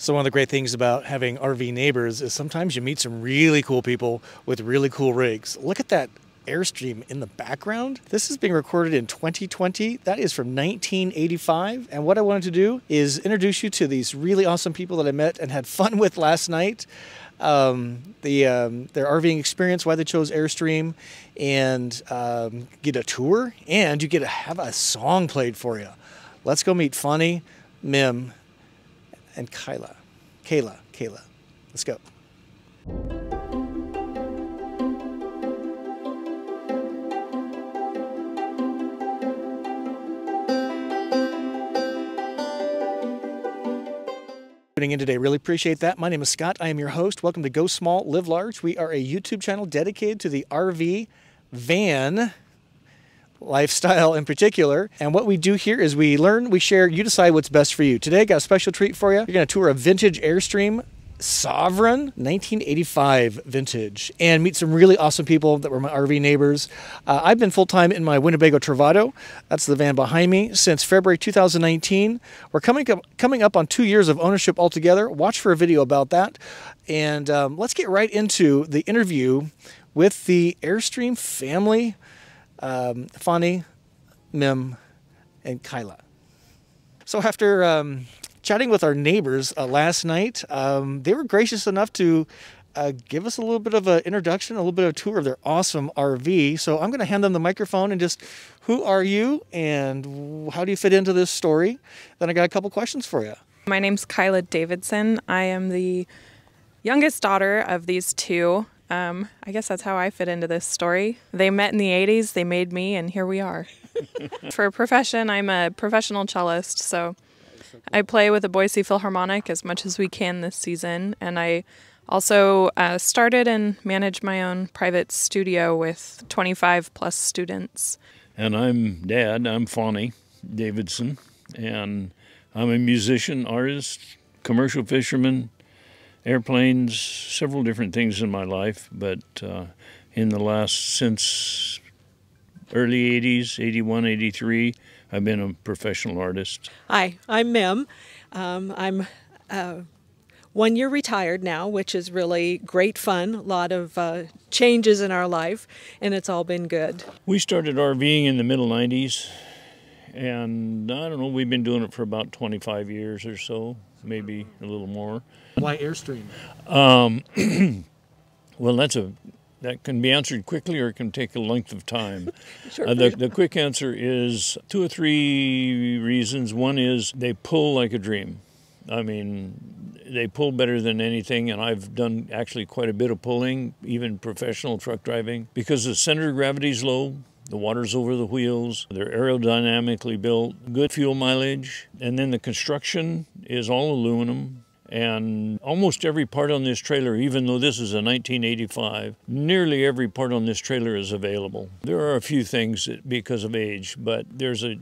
So one of the great things about having RV neighbors is sometimes you meet some really cool people with really cool rigs. Look at that Airstream in the background. This is being recorded in 2020. That is from 1985. And what I wanted to do is introduce you to these really awesome people that I met and had fun with last night. Um, the um, their RVing experience, why they chose Airstream, and um, get a tour, and you get to have a song played for you. Let's go meet Fonny Mim, and Kyla. Kayla, Kayla. Let's go. tuning in today. Really appreciate that. My name is Scott. I am your host. Welcome to Go Small, Live Large. We are a YouTube channel dedicated to the RV van lifestyle in particular. And what we do here is we learn, we share, you decide what's best for you. Today, I got a special treat for you. You're going to tour a vintage Airstream Sovereign 1985 vintage and meet some really awesome people that were my RV neighbors. Uh, I've been full time in my Winnebago Travato. That's the van behind me since February 2019. We're coming up, coming up on two years of ownership altogether. Watch for a video about that. And um, let's get right into the interview with the Airstream family um, Fonny, Mim, and Kyla. So after um, chatting with our neighbors uh, last night, um, they were gracious enough to uh, give us a little bit of an introduction, a little bit of a tour of their awesome RV. So I'm going to hand them the microphone and just, who are you and how do you fit into this story? Then I got a couple questions for you. My name's Kyla Davidson. I am the youngest daughter of these two. Um, I guess that's how I fit into this story. They met in the 80s, they made me, and here we are. For a profession, I'm a professional cellist, so I play with the Boise Philharmonic as much as we can this season, and I also uh, started and manage my own private studio with 25 plus students. And I'm Dad, I'm Fonny Davidson, and I'm a musician, artist, commercial fisherman, airplanes, several different things in my life, but uh, in the last, since early 80s, 81, 83, I've been a professional artist. Hi, I'm Mem. Um, I'm uh, one year retired now, which is really great fun. A lot of uh, changes in our life, and it's all been good. We started RVing in the middle 90s, and I don't know, we've been doing it for about 25 years or so, maybe a little more. Why Airstream? Um, well, that's a that can be answered quickly or it can take a length of time. sure. Uh, the, the quick answer is two or three reasons. One is they pull like a dream. I mean, they pull better than anything, and I've done actually quite a bit of pulling, even professional truck driving, because the center of gravity is low. The water's over the wheels. They're aerodynamically built, good fuel mileage, and then the construction is all aluminum. And almost every part on this trailer, even though this is a 1985, nearly every part on this trailer is available. There are a few things that, because of age, but there's a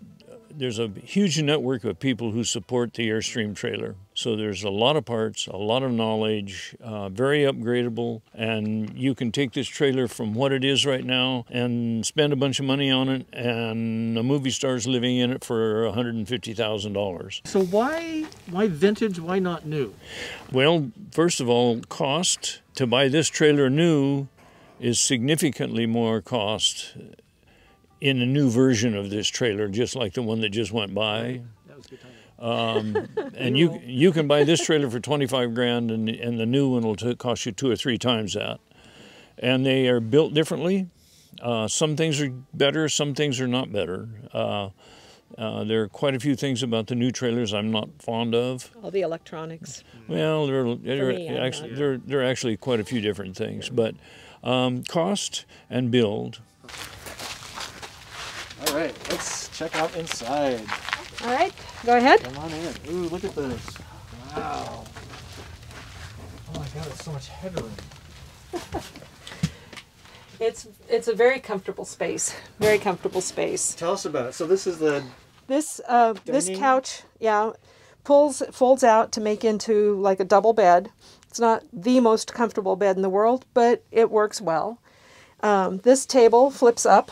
there's a huge network of people who support the Airstream trailer. So there's a lot of parts, a lot of knowledge, uh, very upgradable, and you can take this trailer from what it is right now and spend a bunch of money on it, and a movie star's living in it for $150,000. So why why vintage? Why not new? Well, first of all, cost to buy this trailer new is significantly more cost in a new version of this trailer, just like the one that just went by. Um, and you you can buy this trailer for 25 grand, and and the new one will cost you two or three times that. And they are built differently. Uh, some things are better, some things are not better. Uh, uh, there are quite a few things about the new trailers I'm not fond of. All the electronics. Well, there are, actually, there, there are actually quite a few different things, but um, cost and build all right, let's check out inside. All right, go ahead. Come on in. Ooh, look at this. Wow. Oh my God, it's so much headroom. it's it's a very comfortable space. Very comfortable space. Tell us about it. So this is the this uh, this couch, yeah, pulls folds out to make into like a double bed. It's not the most comfortable bed in the world, but it works well. Um, this table flips up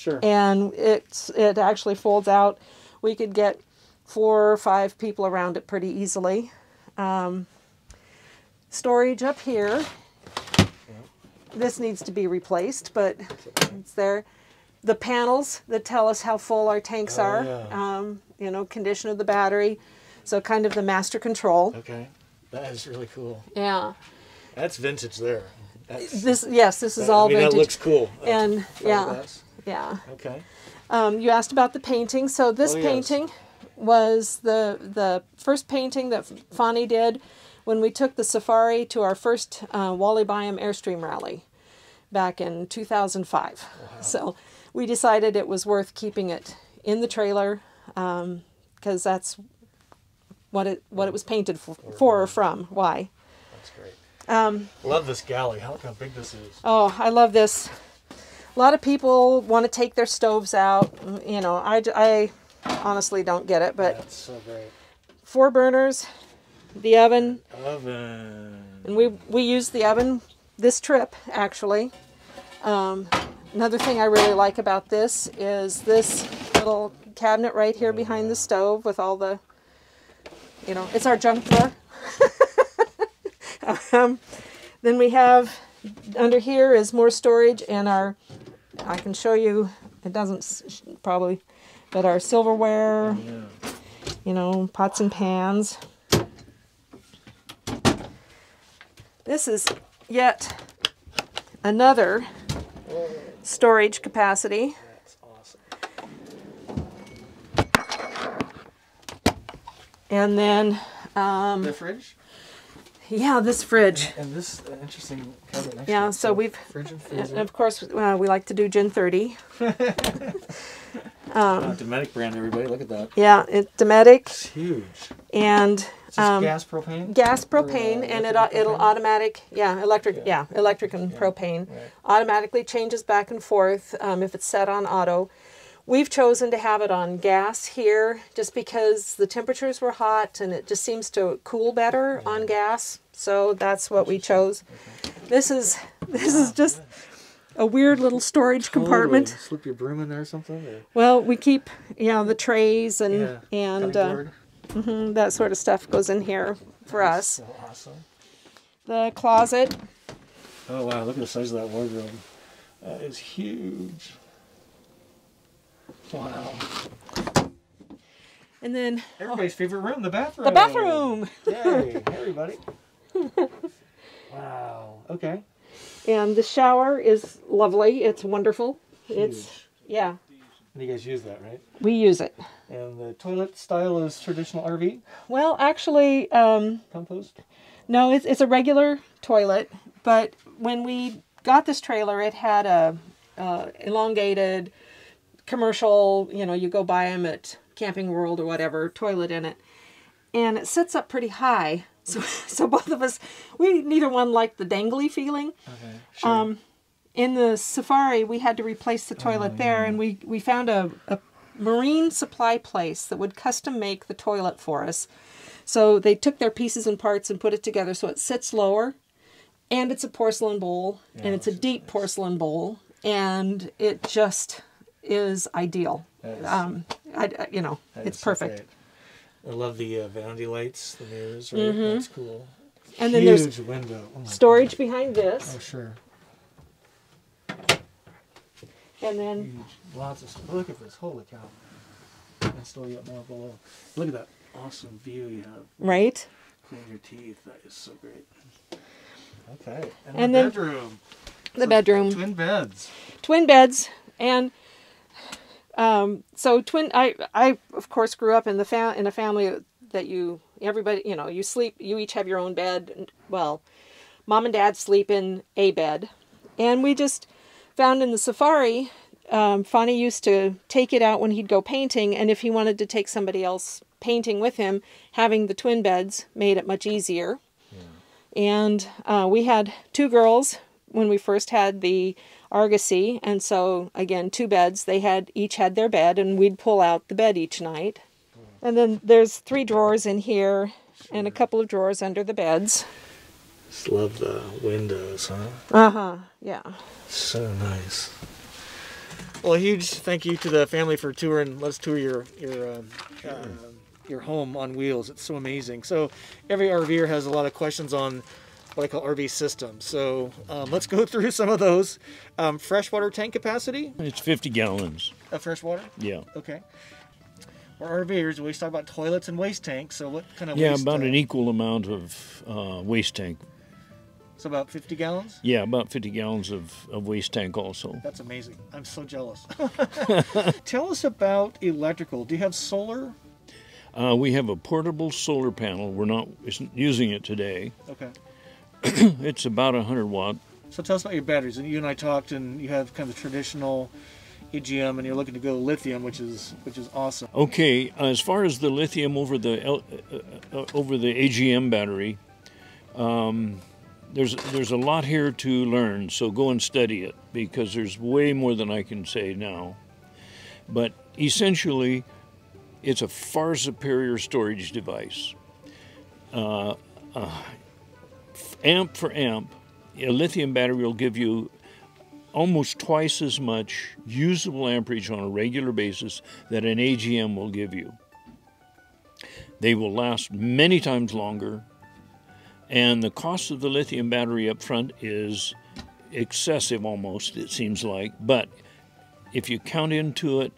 Sure. And it's it actually folds out. We could get four or five people around it pretty easily. Um, storage up here. This needs to be replaced, but it's there. The panels that tell us how full our tanks Oh, are, yeah. um, you know, condition of the battery. So kind of the master control. Okay. That is really cool. Yeah. That's vintage there. That's, This yes, this is that- all I mean, vintage. that looks cool. And yeah, yeah. Okay. Um, you asked about the painting. So this Oh, yes. painting was the the first painting that Fonny did when we took the safari to our first uh, Wally Byam Airstream rally back in 2005. So we decided it was worth keeping it in the trailer because that's what it what it was painted for, for or from. Why? That's great. Um, Love this galley. Look how big this is. Oh, I love this. A lot of people want to take their stoves out. You know, I, I honestly don't get it, but so great. four burners, the oven, Oven. and we we used the oven this trip actually. Um, another thing I really like about this is this little cabinet right here behind the stove with all the, you know, it's our junk drawer. um, then we have under here is more storage and our, I can show you. It doesn't probably, but our silverware, Yeah. you know, pots and pans. This is yet another storage capacity. Awesome. And then, um, The fridge? Yeah, this fridge. And this uh, interesting cabinet next Yeah, to so we've- Fridge and And freezer. of course, uh, we like to do Gin 30. Uh, Dometic brand, everybody. Look at that. Yeah, it's Dometic It's huge. and um, gas propane? gas Or, uh, propane, and it electric it'll automatic, yeah, electric, yeah, electric and Yeah, propane, right. automatically changes back and forth um, if it's set on auto. We've chosen to have it on gas here just because the temperatures were hot and it just seems to cool better on gas. So that's what we chose. This is this is just a weird little storage compartment. Totally. Slip your broom in there or something? Or, Well, we keep you know the trays and yeah. and uh, board. mhm, that sort of stuff goes in here for us. So awesome. The closet. Oh wow, look at the size of that wardrobe. That is huge. Wow. And then Everybody's favorite room, the bathroom. the bathroom. Yay, everybody. wow. Okay. And the shower is lovely. It's wonderful. It's yeah. And you guys use that, right? We use it. And the toilet style is traditional RV Well, actually, um, compost. no, it's it's a regular toilet. But when we got this trailer, it had a uh, elongated commercial. You know, you go buy them at Camping World or whatever toilet in it, and it sits up pretty high. So so both of us, we neither one liked the dangly feeling. Okay. Sure. Um, in the safari, we had to replace the toilet there, and we, we found a, a marine supply place that would custom make the toilet for us. So they took their pieces and parts and put it together so it sits lower, and it's a porcelain bowl, and it's a deep porcelain bowl, and it just is ideal. Is- Um, I, I- you know, it's perfect. great. I love the uh, vanity lights, the mirrors, right? That's cool. Mm-hmm. And then Huge there's window. Oh storage behind this, Oh sure. and then Huge. Lots of stuff. Look at this. Holy cow. And still yet more below. Look at that awesome view you have. right. Clean your teeth. That is so great. Okay. And, And the then- bedroom. The bedroom. Twin beds. twin beds and um, so twin I I of course grew up in the fa- in a family that you everybody you know you sleep you each have your own bed and, well mom and dad sleep in a bed. And we just found in the safari um, Fonny used to take it out when he'd go painting and if he wanted to take somebody else painting with him having the twin beds made it much easier. And uh, we had two girls when we first had the Argosy, and so again, two beds. They had each had their bed, and we'd pull out the bed each night. And then there's three drawers in here, and a couple of drawers under the beds. Just love the windows, huh? Uh huh. Yeah. So nice. Well, a huge thank you to the family for touring. Let's tour your your um, um, your home on wheels. It's so amazing. So every RVer has a lot of questions on what I call RV systems. So um, let's go through some of those. Um, freshwater tank capacity It's 50 gallons. of freshwater. Yeah. Okay. We're RVers. We always talk about toilets and waste tanks. So what kind of Yeah, about uh, an equal amount of uh, waste tank. So about 50 gallons. Yeah, about 50 gallons of, of waste tank also. That's amazing. I'm so jealous. Tell us about electrical. Do you have solar? Uh, we have a portable solar panel. We're not using it today. Okay. It's about 100 watt. So tell us about your batteries. And you and I talked, and you have kind of the traditional AGM, and you're looking to go lithium, which is which is awesome. Okay, as far as the lithium over the L, uh, uh, over the AGM battery, um, there's there's a lot here to learn. So go and study it because there's way more than I can say now. But essentially, it's a far superior storage device. Uh, uh, amp for amp, a lithium battery will give you almost twice as much usable amperage on a regular basis that an AGM will give you. They will last many times longer, and the cost of the lithium battery up front is excessive almost, it seems like. But if you count into it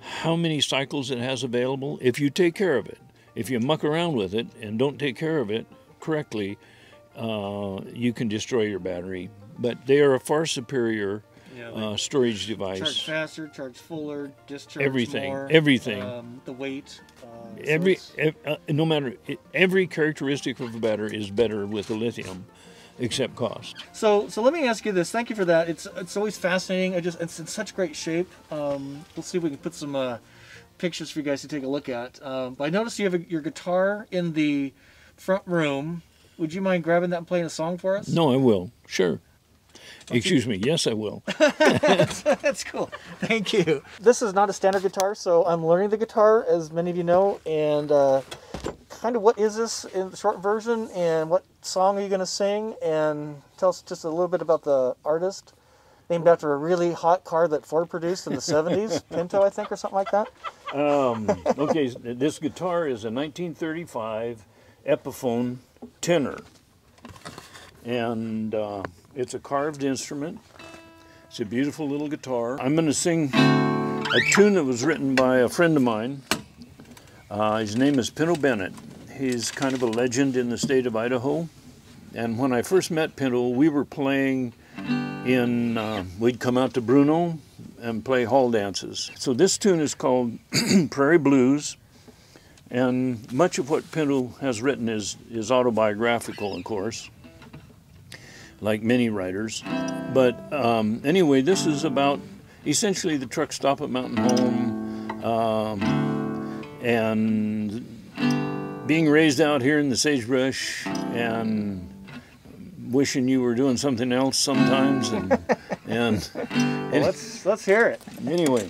how many cycles it has available, if you take care of it, if you muck around with it and don't take care of it correctly, uh, you can destroy your battery. But they are a far superior Yeah, uh, storage device. charge faster, charge fuller, discharge Everything, more, everything. Um, the weight. Uh, every it's- ev- uh, no matter every characteristic of a battery is better with the lithium, except cost. So, so let me ask you this. Thank you for that. It's it's always fascinating. I just it's in such great shape. Um, we'll see if we can put some uh, pictures for you guys to take a look at. Um, but I noticed you have a, your guitar in the front room. Would you mind grabbing that and playing a song for us? No, I will. Sure. Excuse me. Yes, I will. That's cool. Thank you. This is not a standard guitar, so I'm learning the guitar, as many of you know. And uh, kind of what is this in the short version, and what song are you going to sing? And tell us just a little bit about the artist, named after a really hot car that Ford produced in the 70s, Pinto, I think, or something like that. Um, okay, this guitar is a 1935 Epiphone tenor, and uh, it's a carved instrument. It's a beautiful little guitar. I'm going to sing a tune that was written by a friend of mine. Uh, his name is Pinto Bennett. He's kind of a legend in the state of Idaho. And when I first met Pinto, we were playing in, uh, we'd come out to Bruneau and play hall dances. So this tune is called Prairie Blues, and much of what Pinto has written is, is autobiographical, of course, like many writers. But um, anyway, this is about essentially the truck stop at Mountain Home um, and being raised out here in the sagebrush and wishing you were doing something else sometimes and and, and let's let's hear it. anyway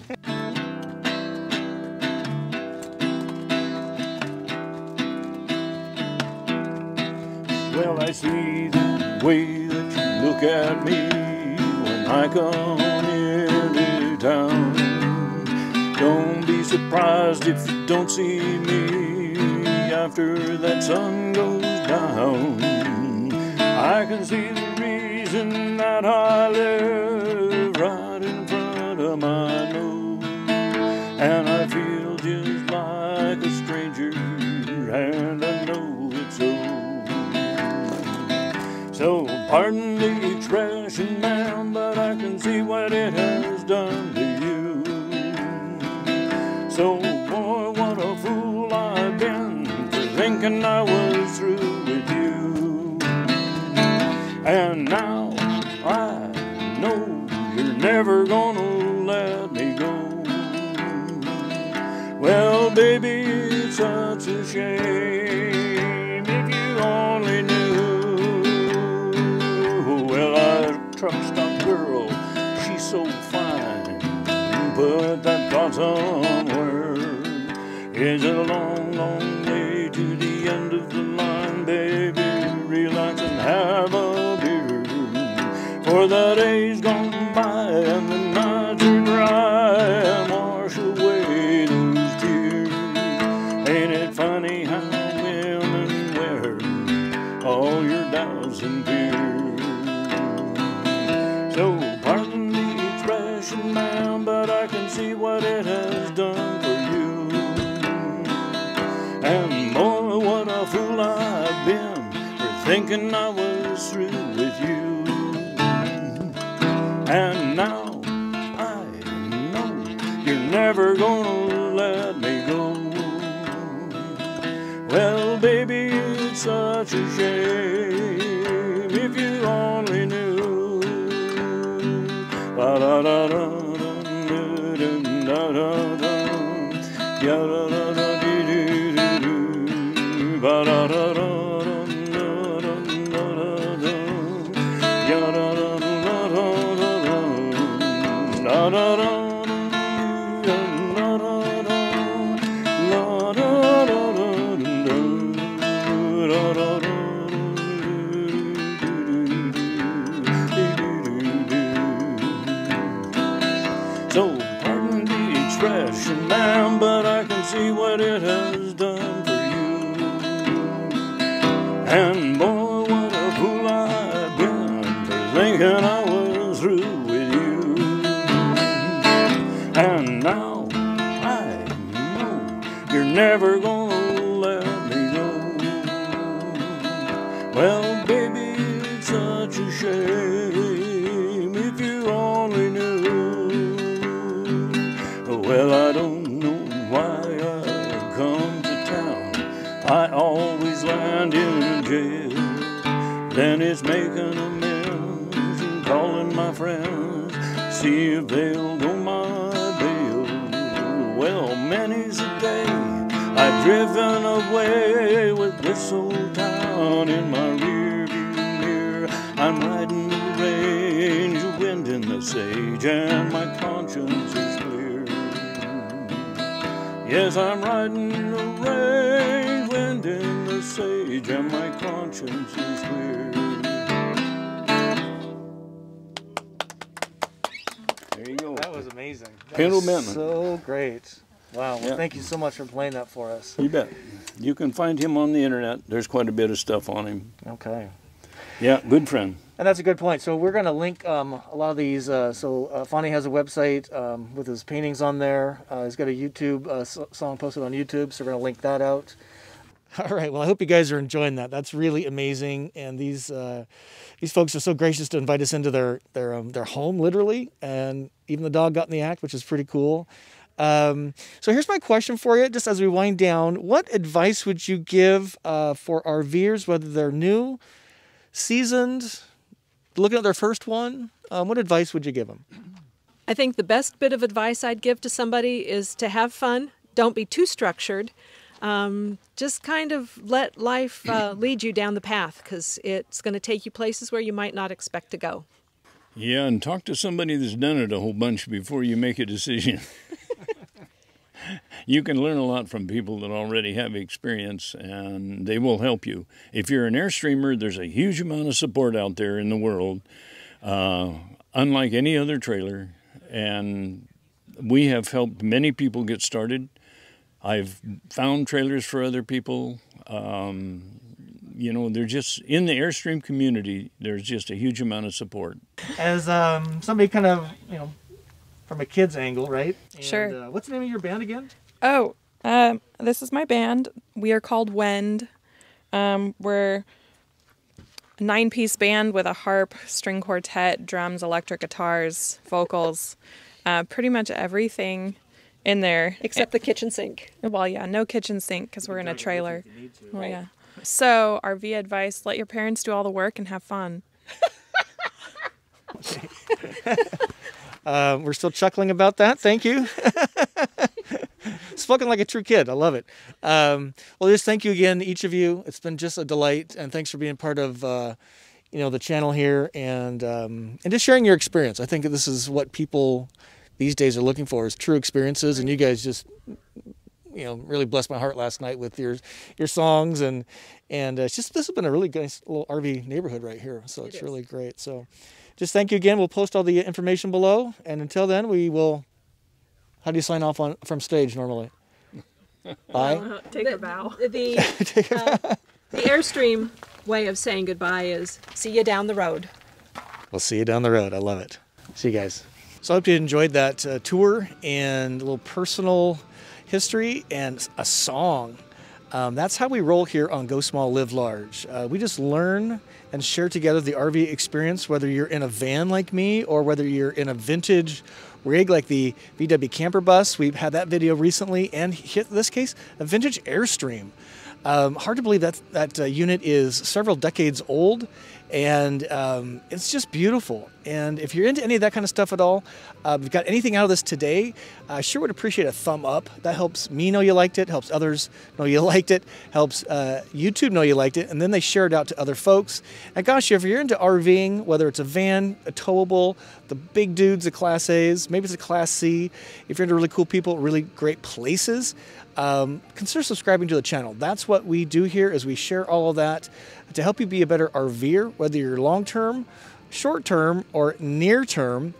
well i see the way that you look at me when i come into town don't be surprised if you don't see me after that sun goes down I can see the reason that I live right in front of my nose. And I feel just like a stranger, and Pardon the expression, ma'am, but I can see what it has done to you. So, boy, what a fool I've been for thinking I was through with you. And now I know you're never gonna let me go. Well, baby, it's such a shame Thought somewhere. It's a long, long And now I know you're never gonna let me go. Well, baby, it's such a shame da da da always land in jail. Then it's making amends and calling my friends, see if they'll go my bail. Well, many's a day I've driven away with this old town in my rearview mirror. I'm riding the range, wind in the sage, and my conscience is clear. Yes, I'm riding the range, sage, and my conscience is clear. There you go. That was amazing. That Benton. So great. Wow. Well, Yeah. thank you so much for playing that for us. You bet. You can find him on the internet. There's quite a bit of stuff on him. Okay. Yeah, good friend. And that's a good point. So we're going to link um, a lot of these. Uh, so uh, Fonny has a website um, with his paintings on there. Uh, he's got a YouTube uh, song posted on YouTube, so we're going to link that out. All right. Well, I hope you guys are enjoying that. That's really amazing. And these uh, these folks are so gracious to invite us into their their um, their home, literally. And even the dog got in the act, which is pretty cool. Um, so here's my question for you, just as we wind down. What advice would you give uh, for RVers, whether they're new, seasoned, looking at their first one? Um, what advice would you give them? I think the best bit of advice I'd give to somebody is to have fun. Don't be too structured. Um, just kind of let life uh, lead you down the path because it's going to take you places where you might not expect to go. Yeah, and talk to somebody that's done it a whole bunch before you make a decision. you can learn a lot from people that already have experience, and they will help you. If you're an Airstreamer, there's a huge amount of support out there in the world, uh, unlike any other trailer, and we have helped many people get started. I've found trailers for other people. Um, you know, they're just in the Airstream community. There's just a huge amount of support. As um, somebody kind of, you know, from a kid's angle, right? And, Sure. Uh, what's the name of your band again? Oh, um, this is my band. We are called Wend. Um, we're a nine piece band with a harp, string quartet, drums, electric guitars, vocals, uh, pretty much everything in there. Except the kitchen sink. Well, yeah, no kitchen sink because we're in a trailer. Well, yeah. So, RV advice let your parents do all the work and have fun. Uh, we're still chuckling about that. Thank you. Spoken like a true kid. I love it. Um, well, just thank you again, each of you. It's been just a delight, and thanks for being part of, uh, you know, the channel here and um, and just sharing your experience. I think this is what people these days are looking for is true experiences, and you guys just you know really blessed my heart last night with your your songs and and uh, it's just this has been a really nice little RV neighborhood right here. So it's really great. So just thank you again. We'll post all the information below, and until then, we will. How do you sign off on from stage normally? Bye. Take a bow. The, uh, the Airstream way of saying goodbye is see you down the road. We'll see you down the road. I love it. See you guys. So I hope you enjoyed that uh, tour and a little personal history and a song. Um, that's how we roll here on Go Small, Live Large. Uh, we just learn and share together the RV experience, whether you're in a van like me or whether you're in a vintage rig like the VW camper bus. We've had that video recently, and in this case, a vintage Airstream. Um, hard to believe that that uh, unit is several decades old, and um, it's just beautiful. And if you're into any of that kind of stuff at all, uh, if you've got anything out of this today, I sure would appreciate a thumb up. That helps me know you liked it, helps others know you liked it, helps uh, YouTube know you liked it, and then they share it out to other folks. And gosh, if you're into RVing, whether it's a van, a towable, the big dudes, the Class A's, maybe it's a Class C, if you're into really cool people, really great places, um, consider subscribing to the channel. That's what we do here is we share all of that to help you be a better RVer, whether you're long-term, short-term, or near-term.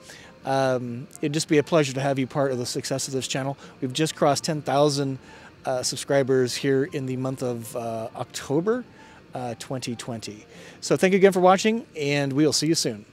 Um, it'd just be a pleasure to have you part of the success of this channel. We've just crossed 10,000 uh, subscribers here in the month of uh, October uh, 2020. So thank you again for watching, and we'll see you soon.